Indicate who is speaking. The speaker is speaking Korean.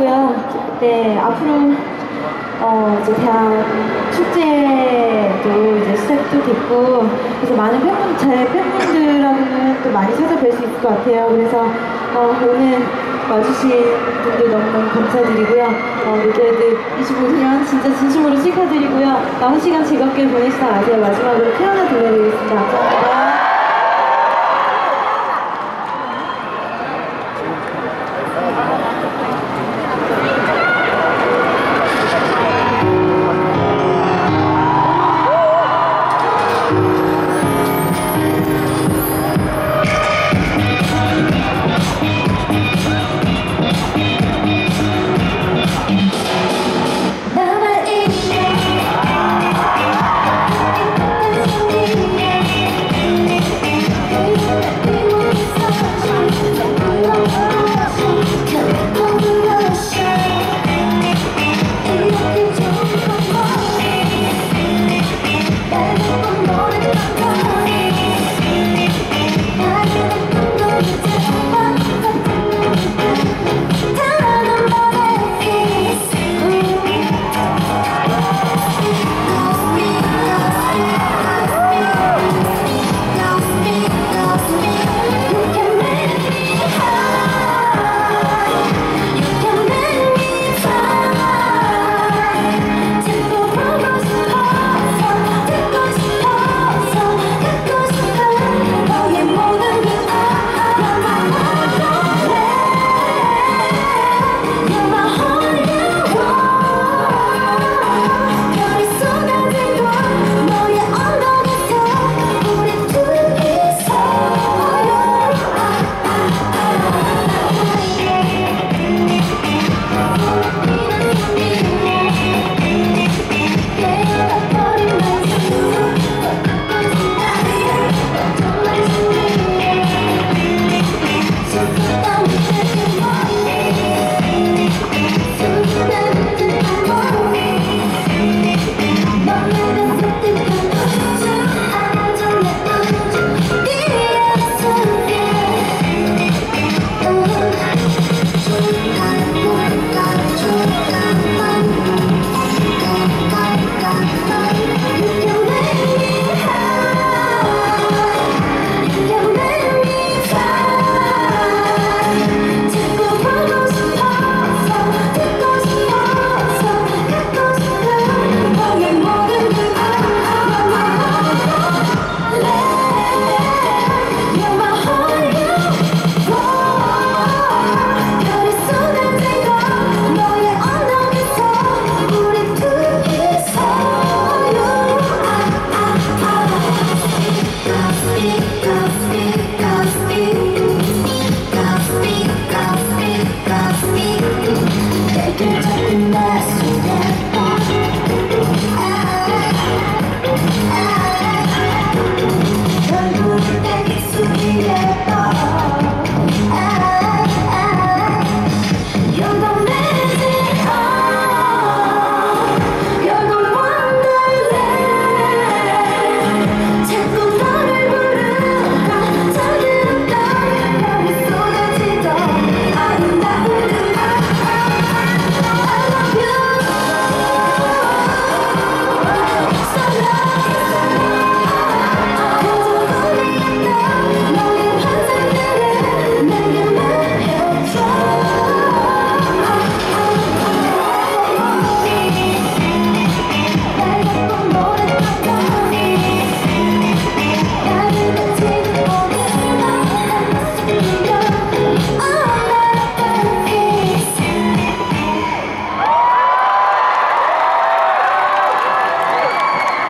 Speaker 1: 있고요. 네, 앞으로 어, 이제 대학 축제도 이제 시작도 됐고, 그래서 많은 팬분, 제 팬분들하고는 또 많이 찾아뵐 수 있을 것 같아요. 그래서 어, 오늘 와주신 분들 너무너무 감사드리고요. 어, 롯데월드 25주년 진짜 진심으로 축하드리고요. 남은 시간 즐겁게 보내시다 가세요. 마지막으로 피어나 들려드리겠습니다.